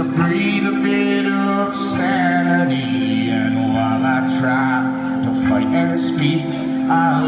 to breathe a bit of sanity. And while I try to fight and speak I